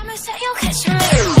promise that you'll catch me.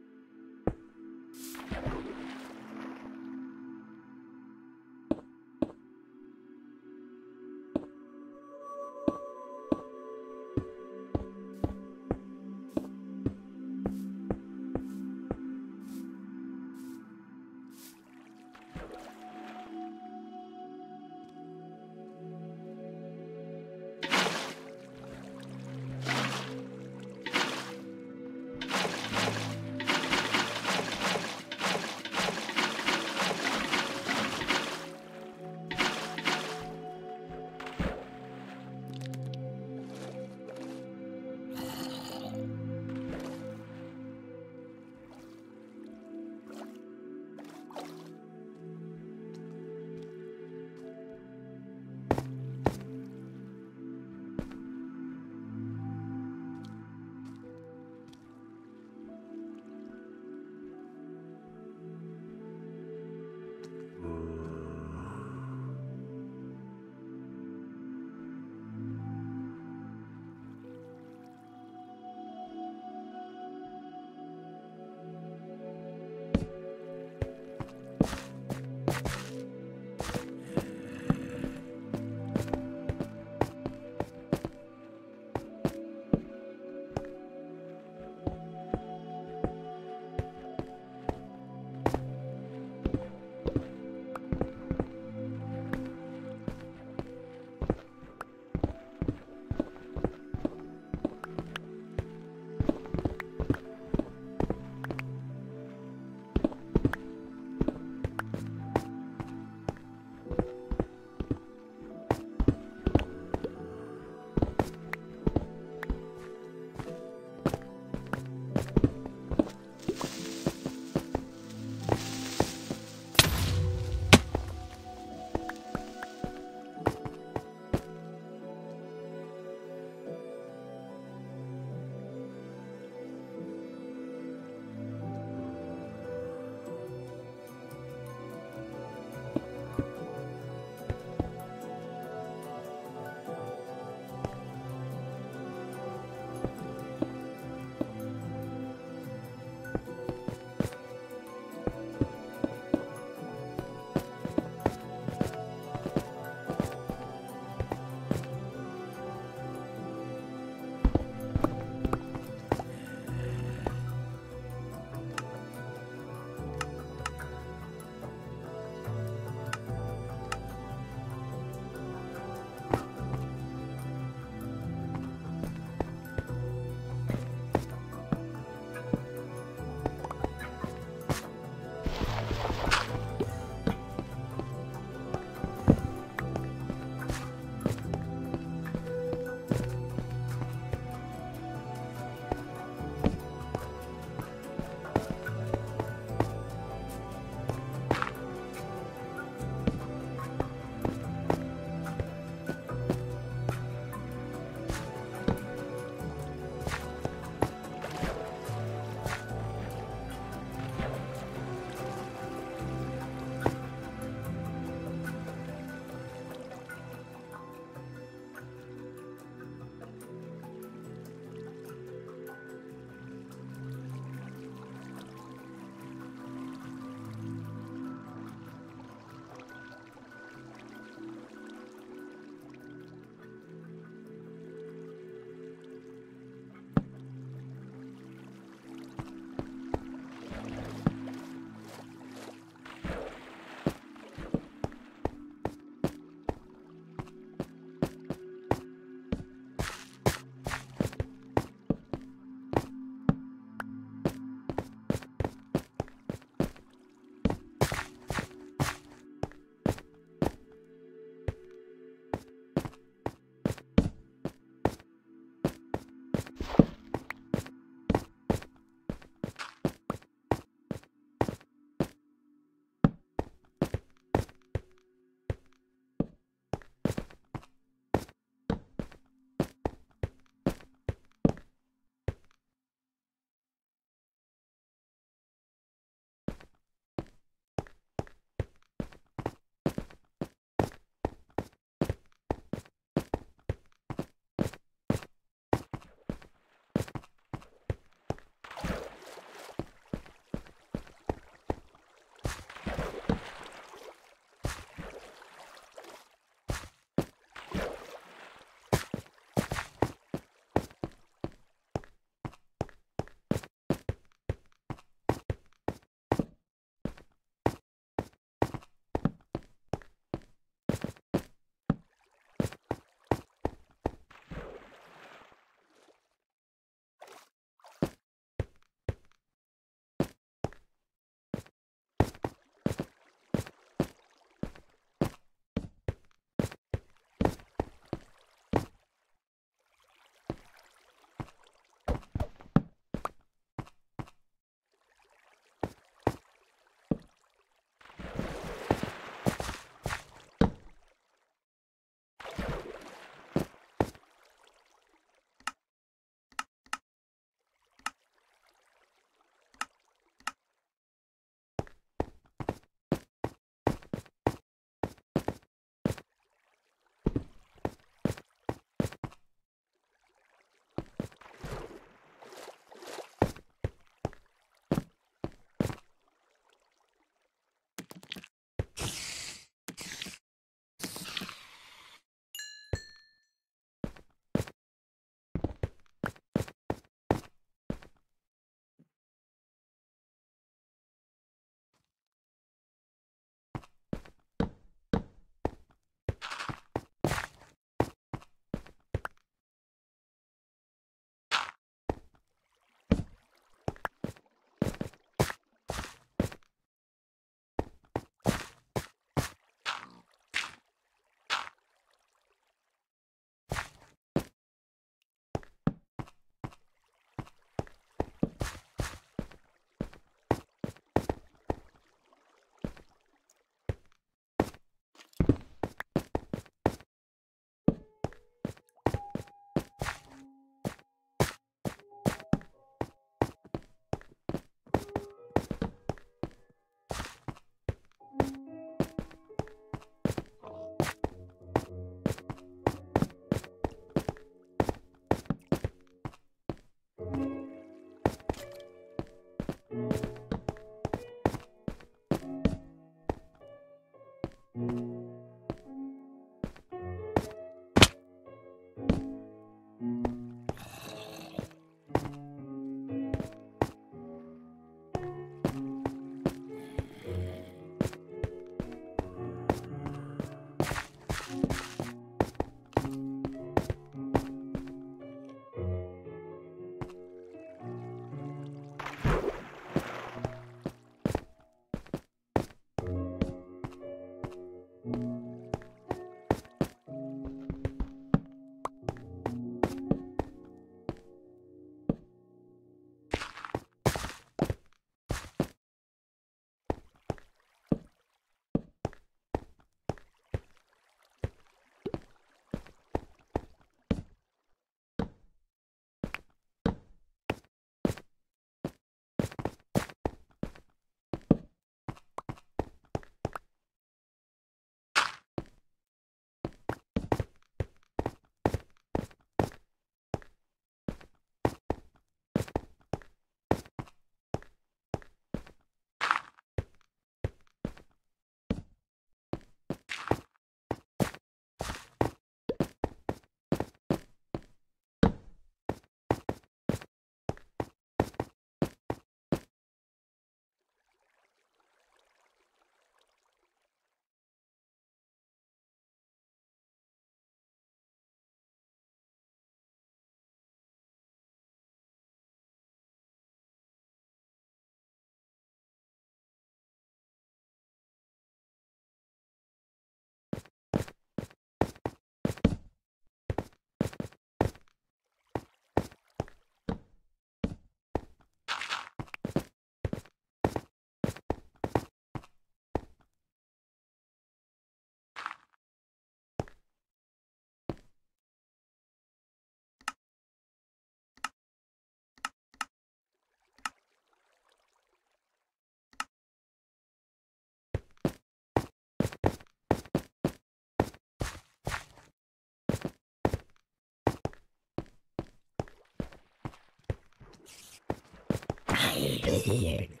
Here. Here.